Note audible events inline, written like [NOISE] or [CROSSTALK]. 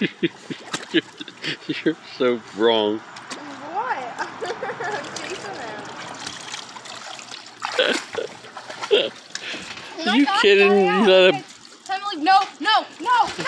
[LAUGHS] You're so wrong. What? [LAUGHS] Are you kidding? You let him I'm like, no, no, no, no.